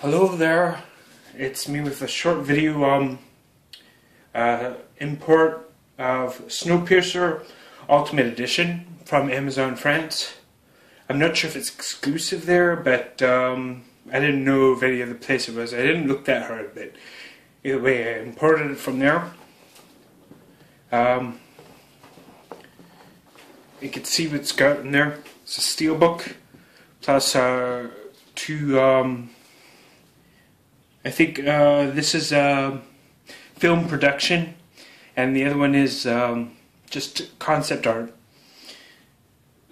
Hello there, it's me with a short video um, uh, import of Snowpiercer Ultimate Edition from Amazon France. I'm not sure if it's exclusive there, but um, I didn't know of any other place it was. I didn't look that hard, but either way, I imported it from there. Um, you can see what's got in there. It's a steelbook plus uh, two. Um, I think uh, this is uh, film production, and the other one is um, just concept art.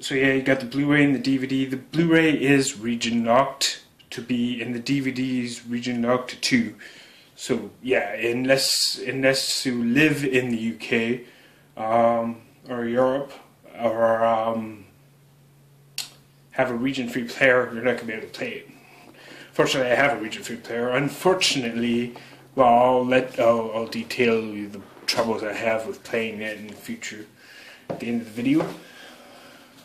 So yeah, you got the Blu-ray and the DVD. The Blu-ray is region locked to B, and the DVD's region locked too. So yeah, unless unless you live in the UK um, or Europe or um, have a region-free player, you're not gonna be able to play it. Fortunately, I have a region 3 player. Unfortunately, well, I'll let I'll, I'll detail the troubles I have with playing it in the future at the end of the video.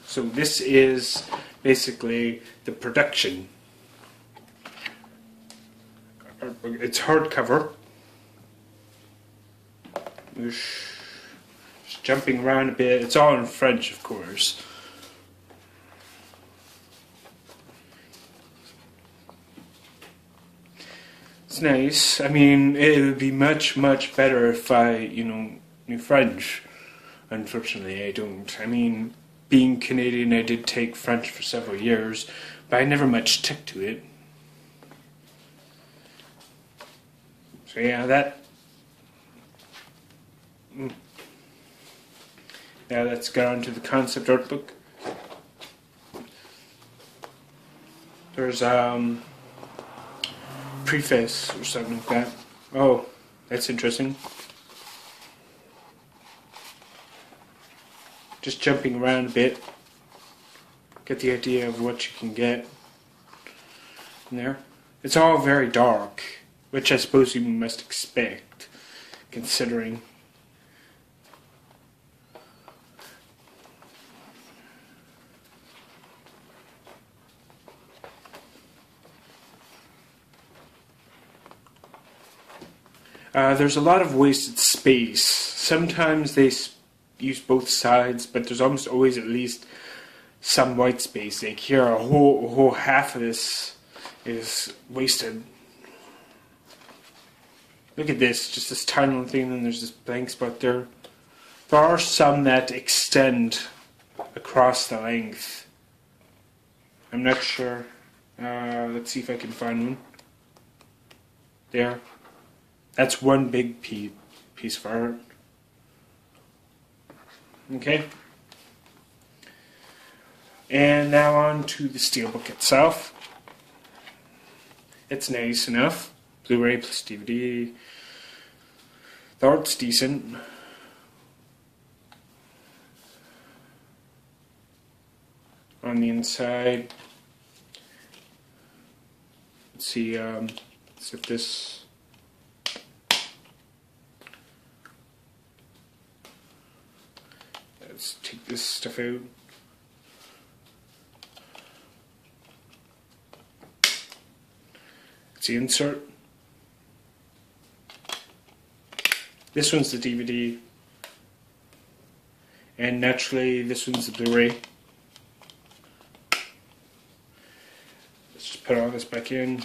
So this is basically the production. It's hardcover. Just jumping around a bit. It's all in French, of course. It's nice. I mean, it would be much, much better if I, you know, knew French. Unfortunately, I don't. I mean, being Canadian, I did take French for several years, but I never much took to it. So yeah, that. Now Yeah, let's get on to the concept art book. There's um preface or something like that. Oh, that's interesting. Just jumping around a bit. Get the idea of what you can get in there. It's all very dark, which I suppose you must expect, considering Uh, there's a lot of wasted space. Sometimes they use both sides, but there's almost always at least some white space. Like here, a whole, a whole half of this is wasted. Look at this, just this tiny little thing, and there's this blank spot there. There are some that extend across the length. I'm not sure. Uh, let's see if I can find one. There. That's one big piece of art. Okay. And now on to the steelbook itself. It's nice enough. Blu-ray plus DVD. The art's decent. On the inside, let's see, um, let's see if this let's take this stuff out. It's the insert. This one's the DVD. And naturally, this one's the Blu-ray. Let's just put all this back in.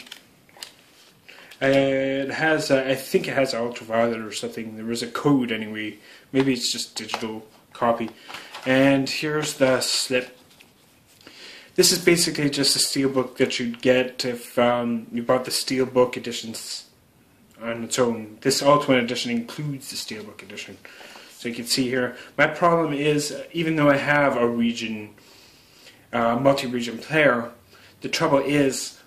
Uh, it has, uh, I think it has ultraviolet or something. There is a code anyway. Maybe it's just digital copy. And here's the slip. This is basically just a steelbook that you'd get if um, you bought the steelbook editions on its own. This Ultimate Edition includes the steelbook edition. So you can see here. My problem is, even though I have a region, uh, multi-region player, the trouble is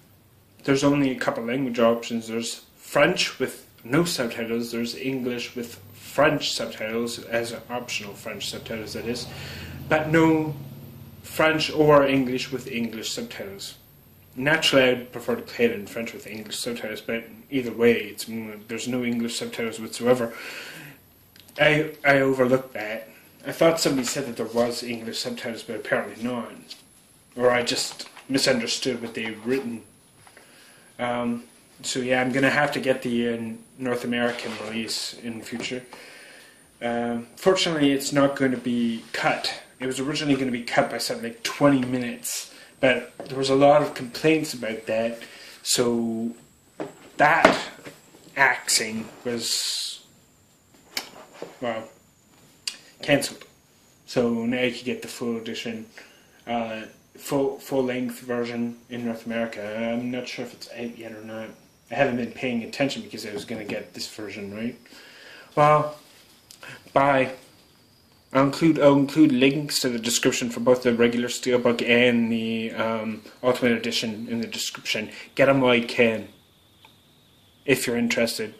there's only a couple language options. There's French with no subtitles. There's English with French subtitles, as optional French subtitles that is, but no French or English with English subtitles. Naturally, I'd prefer to play it in French with English subtitles, but either way, it's there's no English subtitles whatsoever. I I overlooked that. I thought somebody said that there was English subtitles, but apparently not, or I just misunderstood what they'd written. Um, so yeah, I'm gonna have to get the uh, North American release in the future. Um, fortunately, it's not going to be cut. It was originally going to be cut by something like 20 minutes, but there was a lot of complaints about that. So that axing was well cancelled. So now you can get the full edition, uh, full full length version in North America. I'm not sure if it's out yet or not. I haven't been paying attention because I was going to get this version right. Well, bye. I'll include I'll include links to the description for both the regular steelbook and the um, Ultimate Edition in the description. Get them while you can, if you're interested.